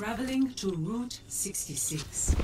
Traveling to Route 66.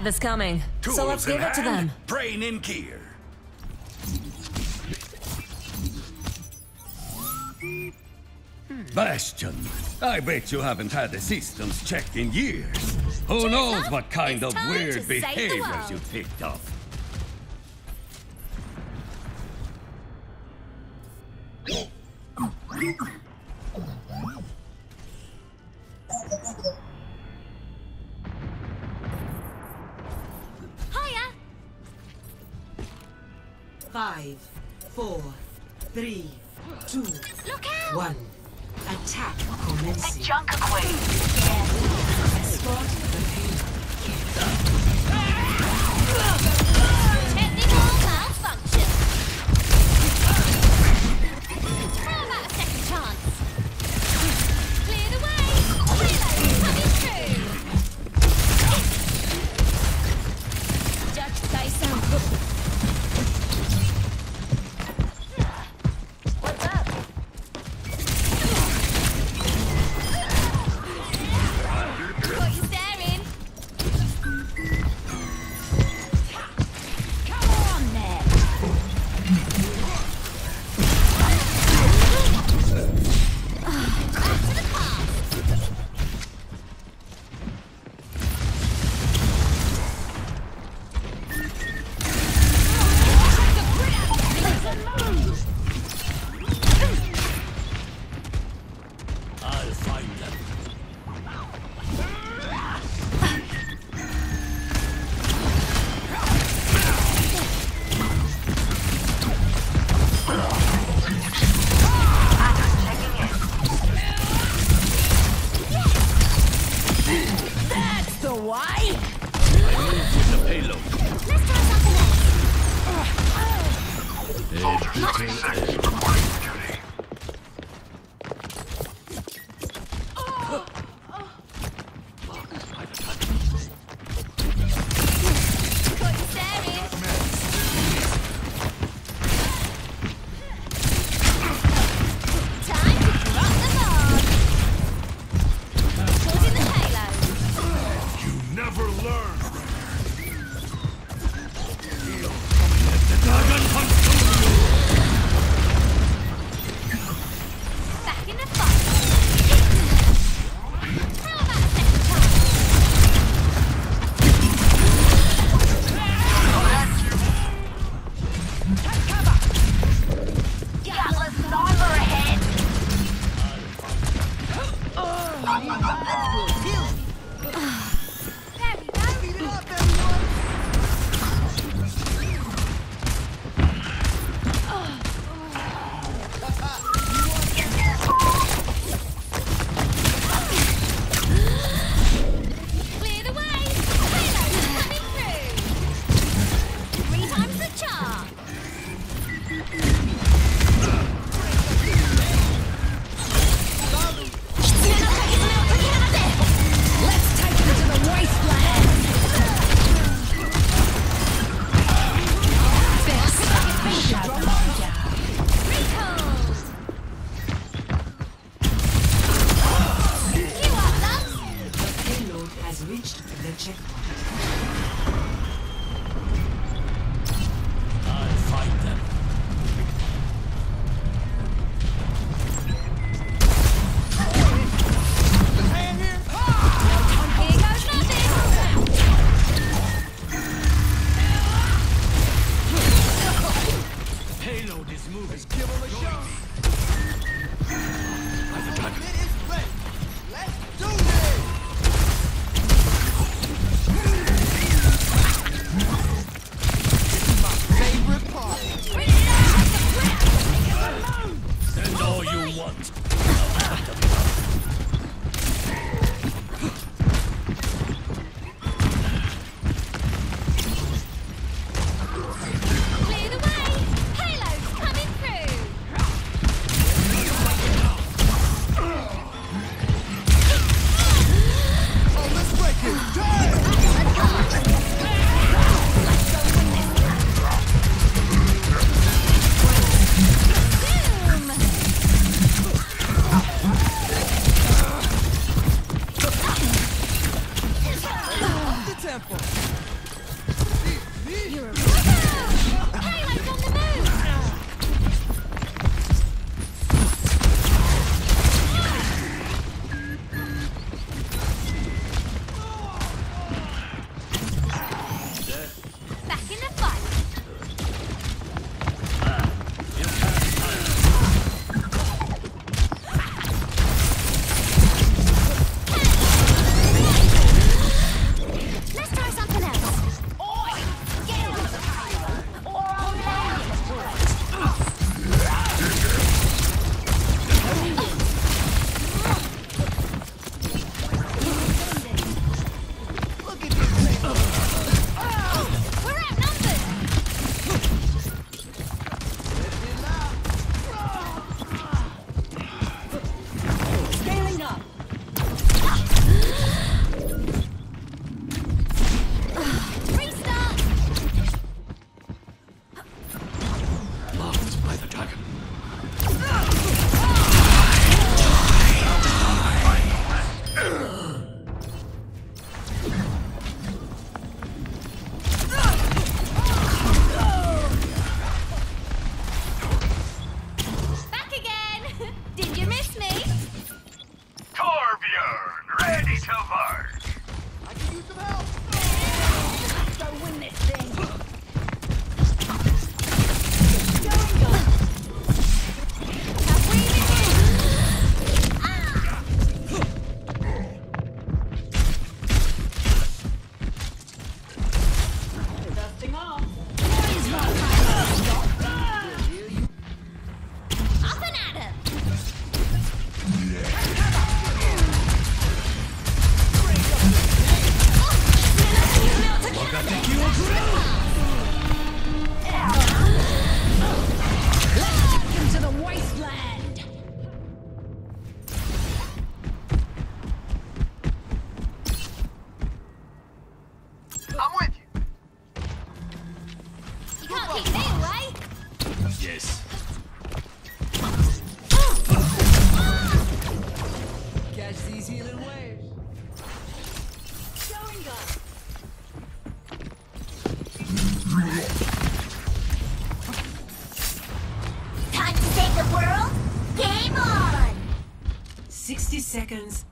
Have this coming, so let's Tools give it to them. Brain in gear. Bastion, I bet you haven't had the systems checked in years. Who knows up. what kind It's of weird behaviors you picked up. Five, four, three, two, Look out! one. Attack commencing. Junker Queen. Escort the Let's try something else.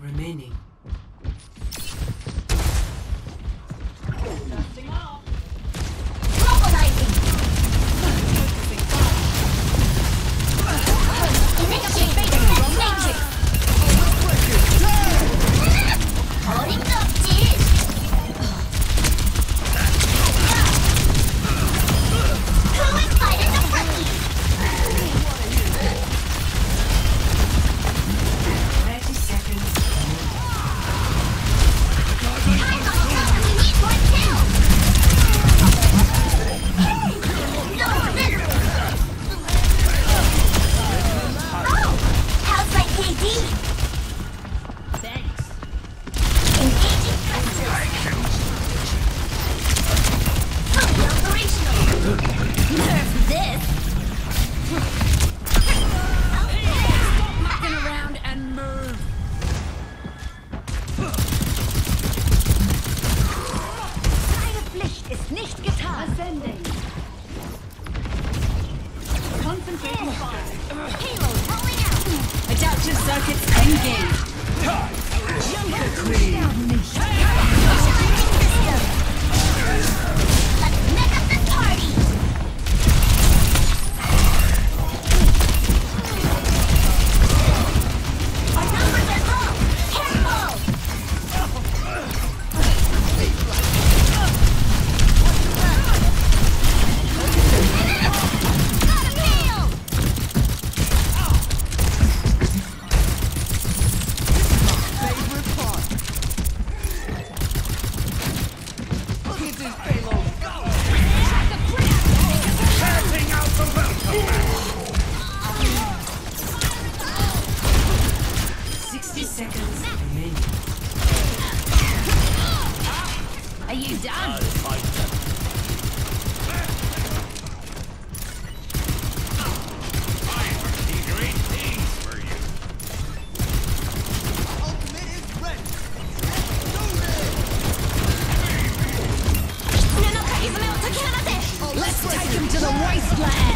remaining. Adaptive circuits engaged. Junker Queen. Blood.